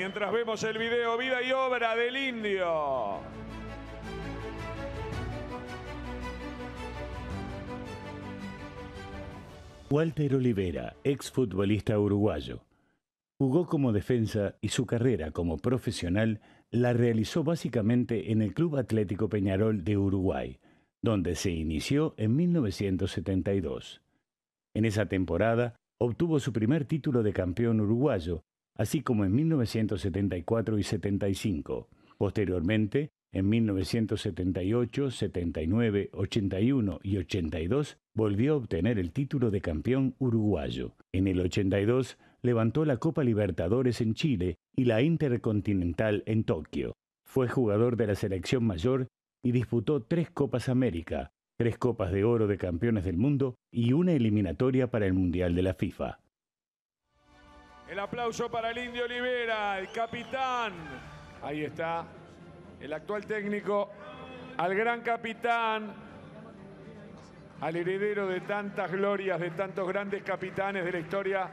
Mientras vemos el video Vida y Obra del Indio. Walter Olivera, exfutbolista uruguayo. Jugó como defensa y su carrera como profesional la realizó básicamente en el Club Atlético Peñarol de Uruguay, donde se inició en 1972. En esa temporada obtuvo su primer título de campeón uruguayo, así como en 1974 y 75. Posteriormente, en 1978, 79, 81 y 82 volvió a obtener el título de campeón uruguayo. En el 82 levantó la Copa Libertadores en Chile y la Intercontinental en Tokio. Fue jugador de la selección mayor y disputó tres Copas América, tres Copas de Oro de Campeones del Mundo y una eliminatoria para el Mundial de la FIFA. El aplauso para el Indio Olivera, el capitán. Ahí está, el actual técnico, al gran capitán, al heredero de tantas glorias, de tantos grandes capitanes de la historia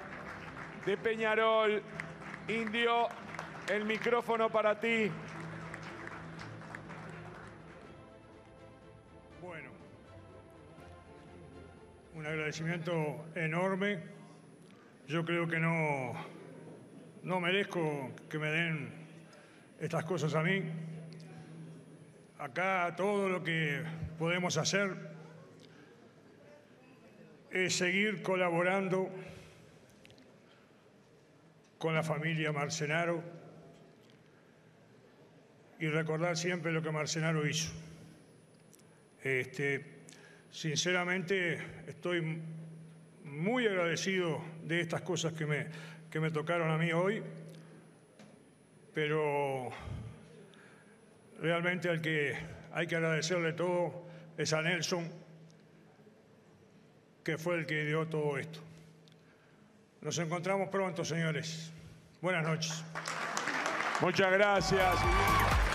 de Peñarol. Indio, el micrófono para ti. Bueno, un agradecimiento enorme. Yo creo que no, no merezco que me den estas cosas a mí. Acá todo lo que podemos hacer es seguir colaborando con la familia Marcenaro y recordar siempre lo que Marcenaro hizo. Este, sinceramente estoy muy agradecido de estas cosas que me, que me tocaron a mí hoy, pero realmente al que hay que agradecerle todo es a Nelson, que fue el que dio todo esto. Nos encontramos pronto, señores. Buenas noches. Muchas gracias.